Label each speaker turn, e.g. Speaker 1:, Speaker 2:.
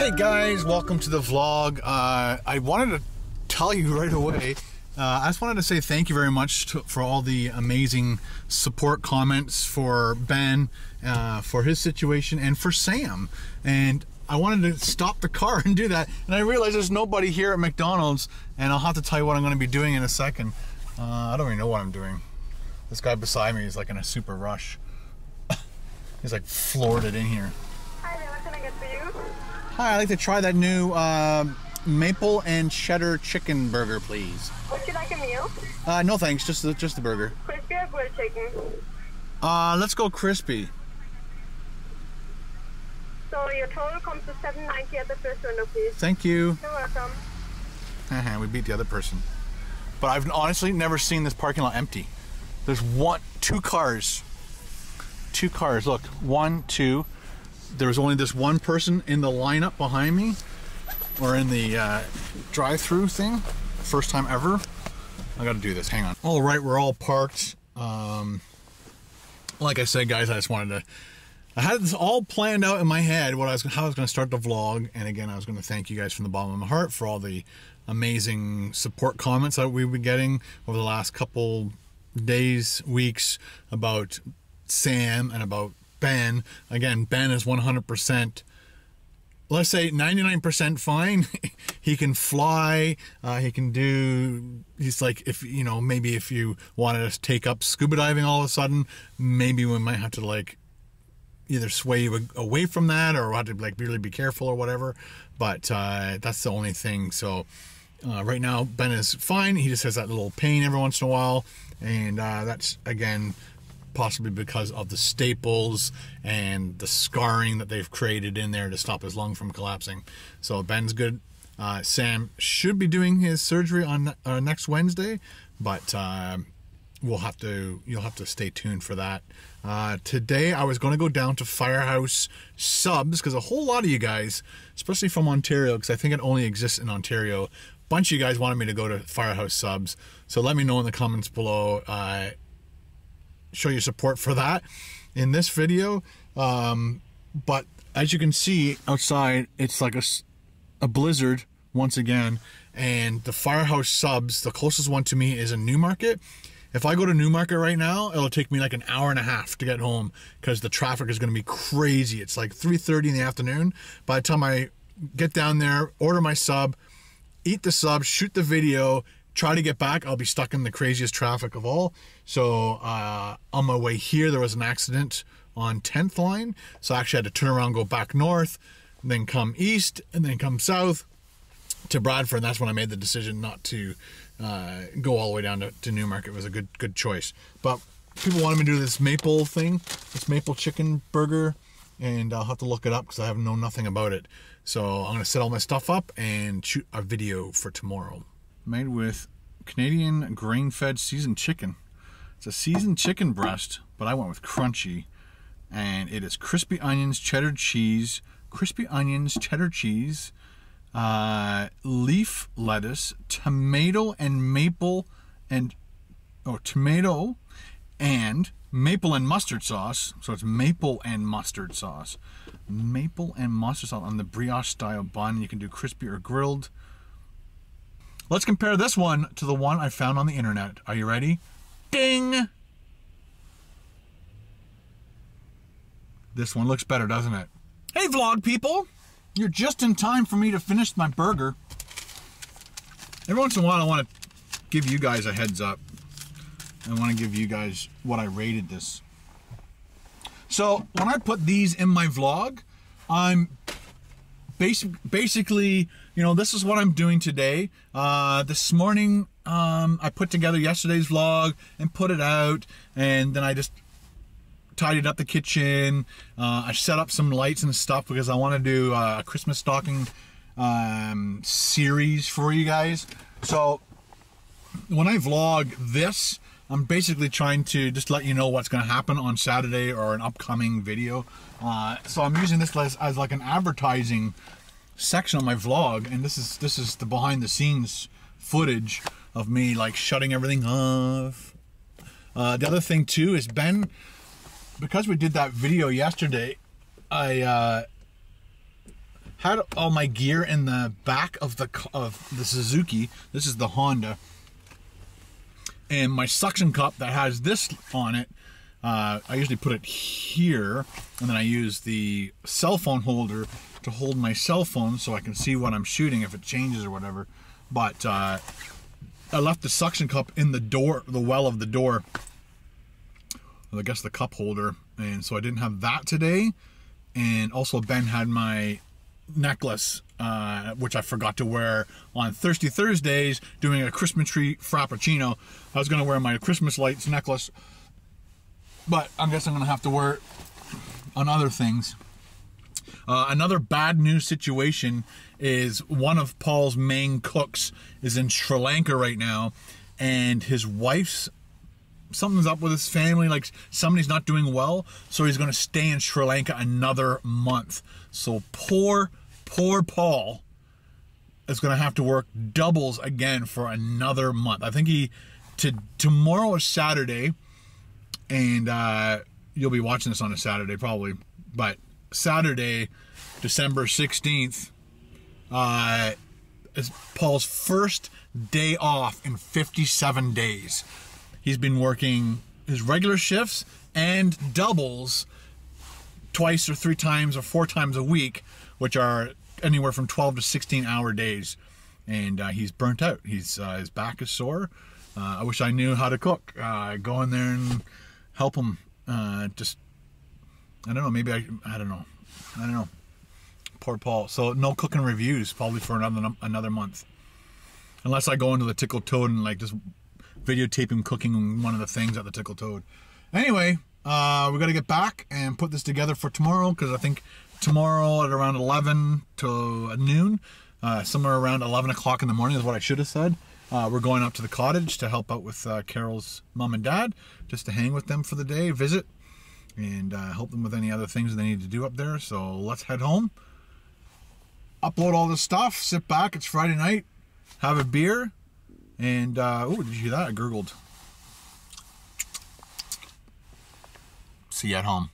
Speaker 1: Hey guys, welcome to the vlog. Uh, I wanted to tell you right away. Uh, I just wanted to say thank you very much to, for all the amazing support comments for Ben, uh, for his situation, and for Sam. And I wanted to stop the car and do that, and I realized there's nobody here at McDonald's, and I'll have to tell you what I'm going to be doing in a second. Uh, I don't even know what I'm doing. This guy beside me is like in a super rush. He's like floored it in here.
Speaker 2: Hi there, what can I get for you?
Speaker 1: Hi, I'd like to try that new uh, maple and cheddar chicken burger, please.
Speaker 2: Would you like a meal?
Speaker 1: Uh, no thanks, just the, just the burger.
Speaker 2: Crispy or grilled chicken?
Speaker 1: Uh, let's go crispy.
Speaker 2: So your total comes to seven ninety at the first window, please.
Speaker 1: Thank you.
Speaker 2: You're welcome.
Speaker 1: Haha, we beat the other person. But I've honestly never seen this parking lot empty. There's one, two cars. Two cars. Look, one, two. There was only this one person in the lineup behind me, or in the uh, drive-through thing. First time ever. I got to do this. Hang on. All right, we're all parked. Um, like I said, guys, I just wanted to. I had this all planned out in my head what I was how I was to start the vlog, and again, I was to thank you guys from the bottom of my heart for all the amazing support comments that we've been getting over the last couple days, weeks about Sam and about Ben. Again, Ben is 100%. Let's say 99% fine. he can fly. Uh, he can do. He's like, if you know, maybe if you wanted to take up scuba diving all of a sudden, maybe we might have to like either sway you away from that or have to like really be careful or whatever. But uh, that's the only thing. So uh, right now Ben is fine. He just has that little pain every once in a while, and uh, that's again possibly because of the staples and the scarring that they've created in there to stop his lung from collapsing. So Ben's good. Uh, Sam should be doing his surgery on uh, next Wednesday, but uh, we'll have to you'll have to stay tuned for that. Uh, today I was going to go down to Firehouse Subs because a whole lot of you guys, especially from Ontario, because I think it only exists in Ontario. Bunch of you guys wanted me to go to Firehouse Subs, so let me know in the comments below. Show your support for that in this video. Um, but as you can see outside, it's like a, a blizzard once again. And the Firehouse Subs, the closest one to me is in Newmarket. If I go to Newmarket right now, it'll take me like an hour and a half to get home because the traffic is going to be crazy. It's like 3.30 in the afternoon. By the time I get down there, order my sub, eat the sub, shoot the video, try to get back, I'll be stuck in the craziest traffic of all. So uh, on my way here, there was an accident on 10th line. So I actually had to turn around, go back north, then come east, and then come south to Bradford. And that's when I made the decision not to uh, go all the way down to, to Newmarket. It was a good good choice. But people wanted me to do this maple thing, this maple chicken burger, and I'll have to look it up because I have know nothing about it. So I'm gonna set all my stuff up and shoot a video for tomorrow. Made with Canadian grain-fed seasoned chicken. It's a seasoned chicken breast, but I went with crunchy, and it is crispy onions, cheddar cheese, crispy onions, cheddar cheese, uh, leaf lettuce, tomato and maple and oh tomato and maple and mustard sauce. So it's maple and mustard sauce. Maple and mustard sauce on the brioche style bun. You can do crispy or grilled. Let's compare this one to the one I found on the internet. Are you ready? Ding! This one looks better, doesn't it? Hey, vlog people! You're just in time for me to finish my burger. Every once in a while, I want to give you guys a heads up. I want to give you guys what I rated this. So, when I put these in my vlog, I'm basic, basically, you know, this is what I'm doing today. Uh, this morning, um, I put together yesterday's vlog and put it out, and then I just tidied up the kitchen. Uh, I set up some lights and stuff because I want to do a Christmas stocking um, series for you guys. So when I vlog this, I'm basically trying to just let you know what's going to happen on Saturday or an upcoming video. Uh, so I'm using this as, as like an advertising section on my vlog, and this is this is the behind the scenes footage of me like shutting everything off. Uh, the other thing too is Ben, because we did that video yesterday, I uh, had all my gear in the back of the of the Suzuki. This is the Honda, and my suction cup that has this on it. Uh, I usually put it here, and then I use the cell phone holder to hold my cell phone so I can see what I'm shooting if it changes or whatever. But uh, I left the suction cup in the door, the well of the door. I guess the cup holder, and so I didn't have that today. And also Ben had my necklace, uh, which I forgot to wear on Thirsty Thursdays, doing a Christmas tree frappuccino. I was gonna wear my Christmas lights necklace, but I guess I'm gonna have to wear it on other things. Uh, another bad news situation is one of Paul's main cooks is in Sri Lanka right now, and his wife's something's up with his family. Like somebody's not doing well, so he's going to stay in Sri Lanka another month. So poor, poor Paul is going to have to work doubles again for another month. I think he to tomorrow is Saturday, and uh, you'll be watching this on a Saturday probably, but Saturday, December sixteenth, uh, is Paul's first day off in 57 days. He's been working his regular shifts and doubles twice or three times or four times a week, which are anywhere from 12 to 16 hour days. And uh, he's burnt out. He's uh, his back is sore. Uh, I wish I knew how to cook. Uh, go in there and help him. Uh, just I don't know. Maybe I I don't know. I don't know. Poor Paul. So no cooking reviews probably for another another month, unless I go into the Tickle Toad and like just videotape him cooking one of the things at the Tickle Toad. Anyway, uh, we got to get back and put this together for tomorrow because I think tomorrow at around 11 to noon, uh, somewhere around 11 o'clock in the morning is what I should have said. Uh, we're going up to the cottage to help out with uh, Carol's mom and dad, just to hang with them for the day, visit, and uh, help them with any other things they need to do up there. So let's head home, upload all this stuff, sit back. It's Friday night, have a beer, and oh, did you hear that? I gurgled. See you at home.